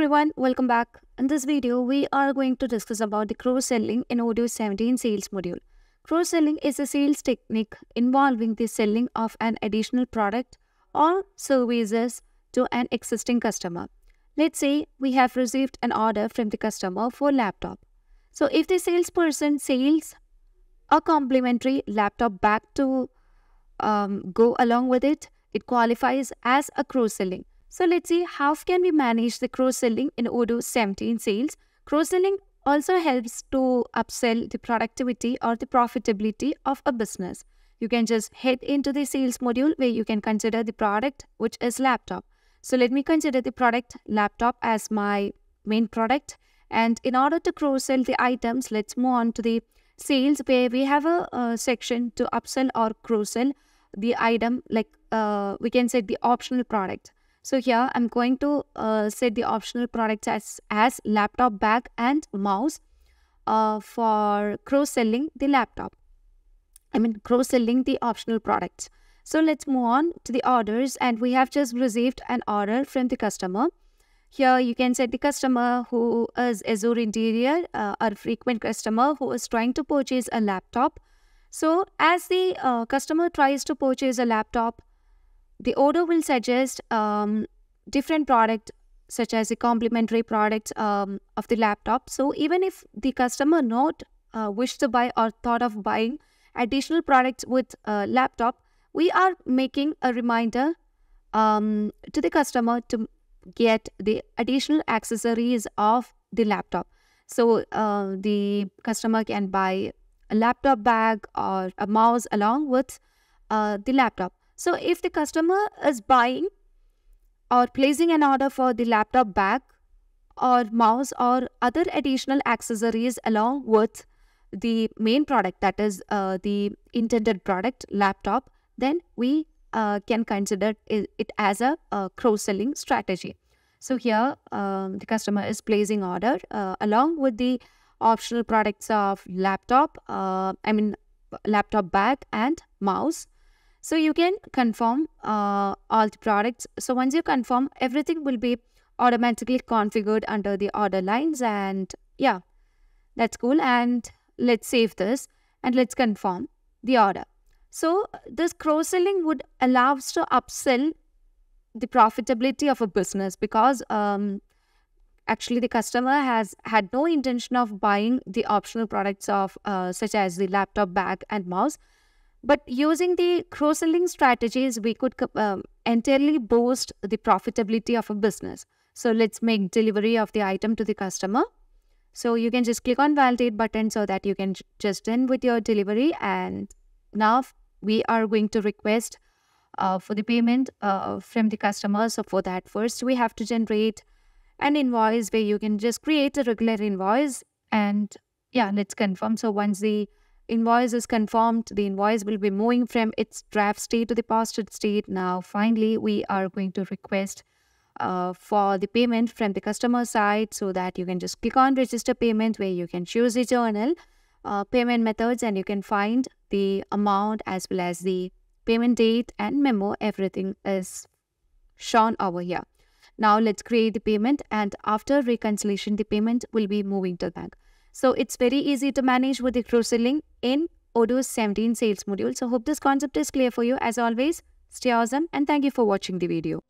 everyone, welcome back. In this video, we are going to discuss about the cross-selling in Odoo 17 sales module. Cross-selling is a sales technique involving the selling of an additional product or services to an existing customer. Let's say we have received an order from the customer for laptop. So if the salesperson sells a complementary laptop back to um, go along with it, it qualifies as a cross-selling. So let's see how can we manage the cross-selling in Odoo 17 sales. Cross-selling also helps to upsell the productivity or the profitability of a business. You can just head into the sales module where you can consider the product which is laptop. So let me consider the product laptop as my main product. And in order to cross-sell the items, let's move on to the sales where we have a, a section to upsell or cross-sell the item like uh, we can say the optional product. So here I'm going to uh, set the optional products as, as laptop bag and mouse uh, for cross-selling the laptop. I mean cross-selling the optional products. So let's move on to the orders and we have just received an order from the customer. Here you can set the customer who is Azure Interior, uh, a frequent customer who is trying to purchase a laptop. So as the uh, customer tries to purchase a laptop, the order will suggest um, different product such as the complementary products um, of the laptop. So even if the customer not uh, wish to buy or thought of buying additional products with a laptop, we are making a reminder um, to the customer to get the additional accessories of the laptop. So uh, the customer can buy a laptop bag or a mouse along with uh, the laptop. So if the customer is buying or placing an order for the laptop bag or mouse or other additional accessories along with the main product that is uh, the intended product laptop then we uh, can consider it, as a, a cross-selling strategy. So here um, the customer is placing order uh, along with the optional products of laptop uh, i mean laptop bag and mouse so you can confirm uh, all the products. So once you confirm, everything will be automatically configured under the order lines and yeah, that's cool. And let's save this and let's confirm the order. So this cross-selling would allow us to upsell the profitability of a business because um, actually the customer has had no intention of buying the optional products of uh, such as the laptop bag and mouse but using the cross-selling strategies, we could um, entirely boost the profitability of a business. So let's make delivery of the item to the customer. So you can just click on validate button so that you can just end with your delivery. And now we are going to request uh, for the payment uh, from the customer. So for that, first we have to generate an invoice where you can just create a regular invoice and yeah, let's confirm. So once the invoice is confirmed, the invoice will be moving from its draft state to the posted state. Now, finally, we are going to request uh, for the payment from the customer side so that you can just click on register payment where you can choose the journal uh, payment methods and you can find the amount as well as the payment date and memo. Everything is shown over here. Now let's create the payment and after reconciliation, the payment will be moving to the bank. So it's very easy to manage with the cross-selling in Odoo 17 sales module. So hope this concept is clear for you. As always, stay awesome and thank you for watching the video.